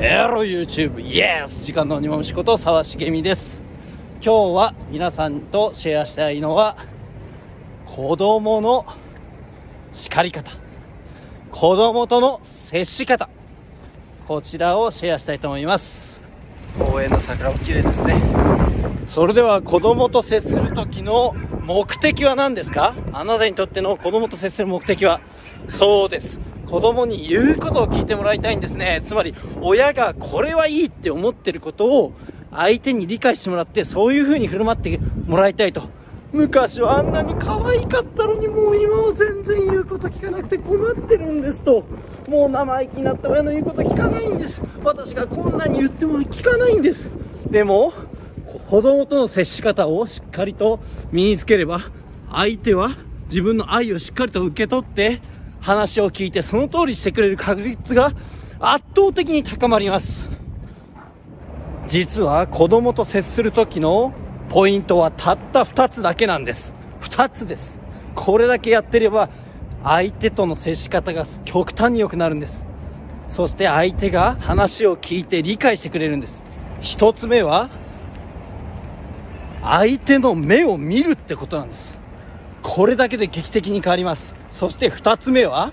Hello YouTube! Yes! 時間の鬼虫こと沢茂美です。今日は皆さんとシェアしたいのは、子供の叱り方。子供との接し方。こちらをシェアしたいと思います。公園の桜も綺麗ですね。それでは子供と接する時の目的は何ですか？あなたにとっての子供と接する目的は？そうです。子供に言うことを聞いてもらいたいんですね。つまり、親がこれはいいって思ってることを相手に理解してもらって、そういう風に振る舞ってもらいたいと。昔はあんなに可愛かったのにもう今は全然言うこと聞かなくて困ってるんですと。もう生意気になった親の言うこと聞かないんです。私がこんなに言っても聞かないんです。でも、子供との接し方をしっかりと身につければ、相手は自分の愛をしっかりと受け取って、話を聞いてその通りしてくれる確率が圧倒的に高まります。実は子供と接する時のポイントはたった2つだけなんです。2つです。これだけやってれば相手との接し方が極端に良くなるんです。そして相手が話を聞いて理解してくれるんです。1つ目は相手の目を見るってことなんです。これだけで劇的に変わります。そして二つ目は、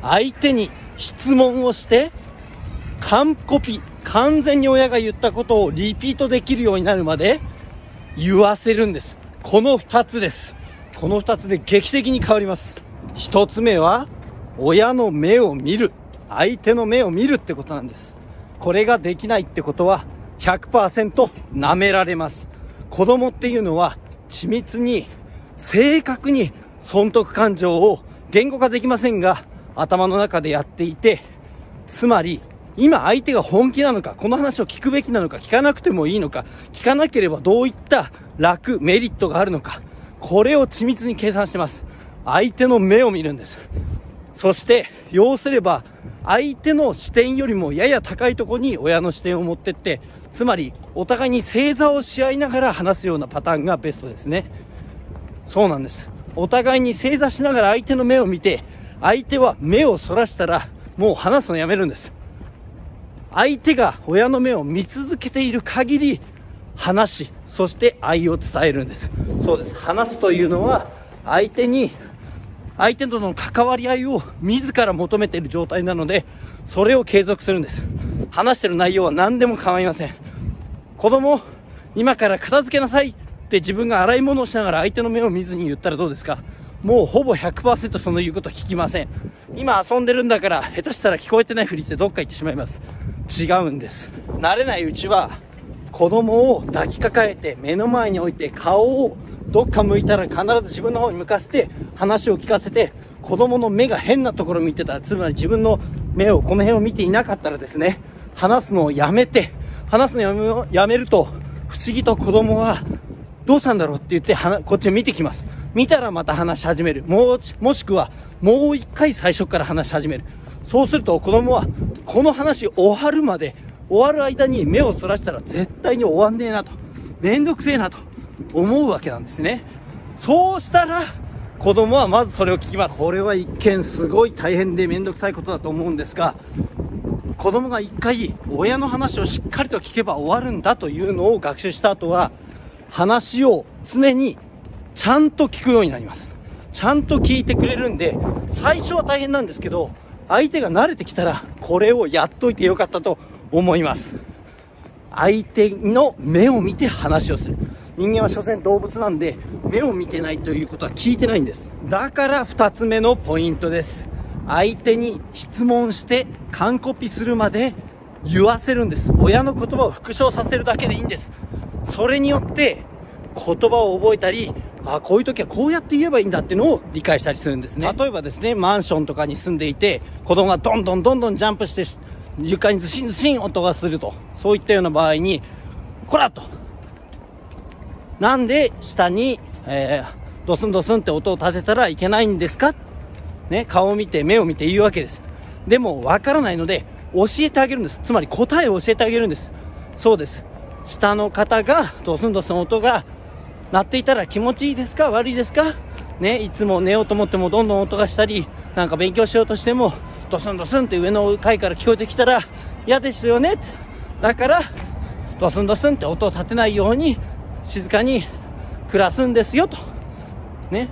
相手に質問をして、完コピ、完全に親が言ったことをリピートできるようになるまで言わせるんです。この二つです。この二つで劇的に変わります。一つ目は、親の目を見る。相手の目を見るってことなんです。これができないってことは100%舐められます。子供っていうのは緻密に正確に損得感情を言語化できませんが頭の中でやっていてつまり今相手が本気なのかこの話を聞くべきなのか聞かなくてもいいのか聞かなければどういった楽メリットがあるのかこれを緻密に計算してます。相手の目を見るんです。そして要すれば相手の視点よりもやや高いところに親の視点を持ってってつまりお互いに正座をし合いながら話すようなパターンがベストですね。そうなんです。お互いに正座しながら相手の目を見て相手は目をそらしたらもう話すのやめるんです。相手が親の目を見続けている限り話しそして愛を伝えるんです。そうです。話すというのは相手に相手との関わり合いを自ら求めている状態なのでそれを継続するんです。話してる内容は何でも構いません。子供今から片付けなさい。って自分が洗い物をしながら相手の目を見ずに言ったらどうですか？もうほぼ100%その言うこと聞きません。今遊んでるんだから下手したら聞こえてないふりしてどっか行ってしまいます。違うんです。慣れないうちは子供を抱きかかえて目の前に置いて顔をどっか向いたら必ず自分の方に向かせて話を聞かせて子供の目が変なところ見てた。つまり自分の目をこの辺を見ていなかったらですね話すのをやめて話すのをやめると不思議と子供はどうしたんだろうって言ってはなこっち見てきます。見たらまた話し始める。ももしくはもう一回最初から話し始める。そうすると子供はこの話終わるまで終わる間に目をそらしたら絶対に終わんねえなと。めんどくせえなと。思うわけなんですね。そうしたら子供はまずそれを聞きます。これは一見すごい大変でめんどくさいことだと思うんですが子供が一回親の話をしっかりと聞けば終わるんだというのを学習した後は話を常にちゃんと聞くようになります。ちゃんと聞いてくれるんで最初は大変なんですけど相手が慣れてきたらこれをやっといてよかったと思います。相手の目を見て話をする。人間は所詮動物なんで目を見てないということは聞いてないんです。だから2つ目のポイントです。相手に質問して完コピするまで言わせるんです。親の言葉を復唱させるだけでいいんです。それによって言葉を覚えたりあこういう時はこうやって言えばいいんだっていうのを理解したりするんですね。例えばですねマンションとかに住んでいて子供がどんどんどんどんジャンプして床にズシンズシン音がするとそういったような場合にこらっと。なんで下に、えー、ドスンドスンって音を立てたらいけないんですか？ね、顔を見て目を見て言うわけです。でも分からないので教えてあげるんです。つまり答えを教えてあげるんです。そうです。下の方がドスンドスン音が鳴っていたら気持ちいいですか？悪いですか？ね、いつも寝ようと思ってもどんどん音がしたりなんか勉強しようとしてもドスンドスンって上の階から聞こえてきたら嫌ですよね？だからドスンドスンって音を立てないように静かに暮らすんですよと。ね。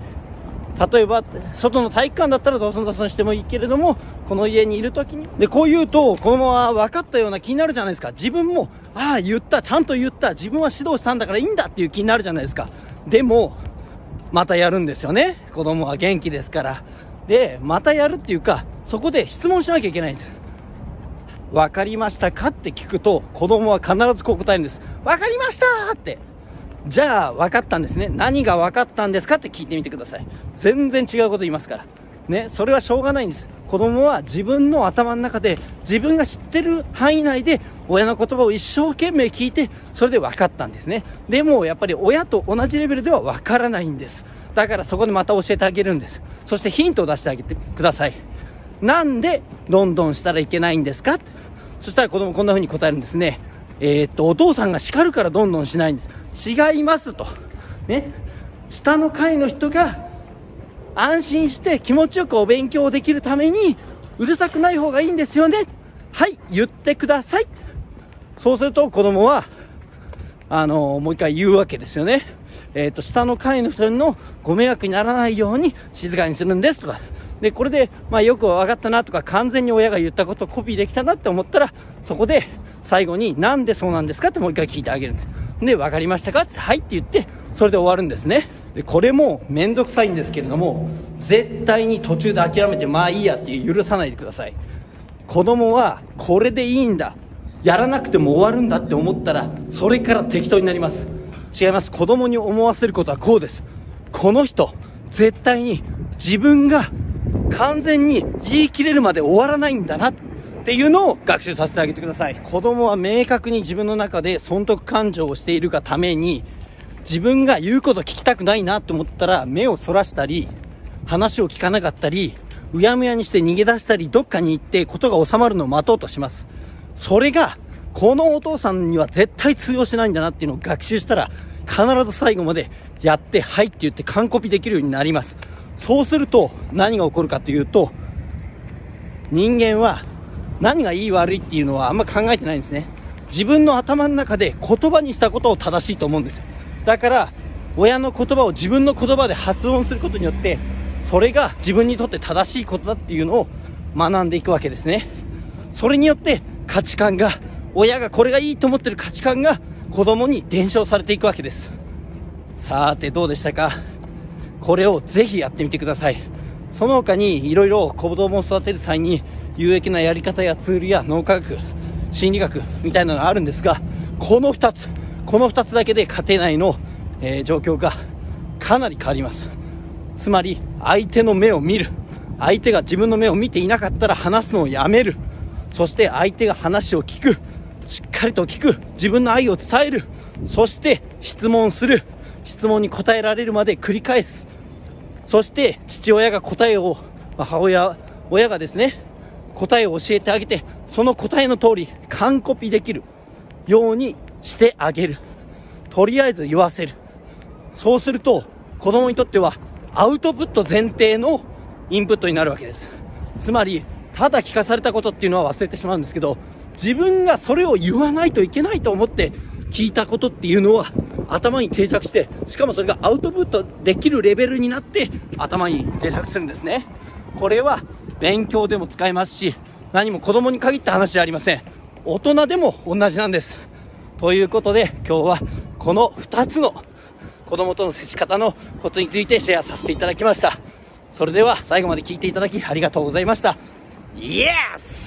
例えば外の体育館だったらドスンドスンしてもいいけれどもこの家にいる時に。でこう言うとこのまま分かったような気になるじゃないですか。自分もああ言ったちゃんと言った。自分は指導したんだからいいんだっていう気になるじゃないですか。でもまたやるんですよね。子供は元気ですから。でまたやるっていうかそこで質問しなきゃいけないんです。分かりましたかって聞くと子供は必ずこう答えるんです。分かりましたって。じゃあ分かったんですね。何が分かったんですかって聞いてみてください。全然違うこと言いますから。ねそれはしょうがないんです。子供は自分の頭の中で自分が知ってる範囲内で親の言葉を一生懸命聞いてそれで分かったんですね。でもやっぱり親と同じレベルでは分からないんです。だからそこでまた教えてあげるんです。そしてヒントを出してあげてください。なんでどんどんしたらいけないんですかそしたら子供こんな風に答えるんですね。えー、っとお父さんが叱るからどんどんしないんです。違いますと。ね。下の階の人が安心して気持ちよくお勉強できるためにうるさくない方がいいんですよね。はい、言ってください。そうすると子供は、あのもう一回言うわけですよね。えっ、ー、と、下の階の人のご迷惑にならないように静かにするんですとか。で、これで、まあよく分かったなとか、完全に親が言ったことをコピーできたなって思ったら、そこで最後になんでそうなんですかってもう一回聞いてあげるんです。で、分かりましたか？って、はいって言って、それで終わるんですね。で、これもめんどくさいんですけれども、絶対に途中で諦めて、まあいいやって許さないでください。子供は、これでいいんだ。やらなくても終わるんだって思ったら、それから適当になります。違います。子供に思わせることはこうです。この人、絶対に自分が完全に言い切れるまで終わらないんだな。っていうのを学習させてあげてください。子供は明確に自分の中で損得感情をしているがために、自分が言うこと聞きたくないなと思ったら目をそらしたり、話を聞かなかったり、うやむやにして逃げ出したり、どっかに行ってことが収まるのを待とうとします。それが、このお父さんには絶対通用しないんだなっていうのを学習したら、必ず最後までやって、はいって言って完コピできるようになります。そうすると、何が起こるかというと、人間は何がいい悪いっていうのはあんま考えてないんですね。自分の頭の中で言葉にしたことを正しいと思うんですよ。だから、親の言葉を自分の言葉で発音することによって、それが自分にとって正しいことだっていうのを学んでいくわけですね。それによって価値観が、親がこれがいいと思ってる価値観が子供に伝承されていくわけです。さてどうでしたか？これをぜひやってみてください。その他にいろいろ子供を育てる際に有益なやり方やツールや脳科学、心理学みたいなのがあるんですが、この2つ、この2つだけで家庭内の、えー、状況がかなり変わります。つまり、相手の目を見る。相手が自分の目を見ていなかったら話すのをやめる。そして相手が話を聞く。しっかりと聞く。自分の愛を伝える。そして質問する。質問に答えられるまで繰り返す。そして父親が答えを、まあ母親、親がですね、答えを教えてあげて、その答えの通り完コピできるようにしてあげる。とりあえず言わせる。そうすると、子供にとってはアウトプット前提のインプットになるわけです。つまり、ただ聞かされたことっていうのは忘れてしまうんですけど、自分がそれを言わないといけないと思って聞いたことっていうのは頭に定着して、しかもそれがアウトプットできるレベルになって頭に定着するんですね。これは勉強でも使えますし、何も子供に限った話じゃありません。大人でも同じなんです。ということで、今日はこの2つの子供との接し方のコツについてシェアさせていただきました。それでは最後まで聞いていただきありがとうございました。イエス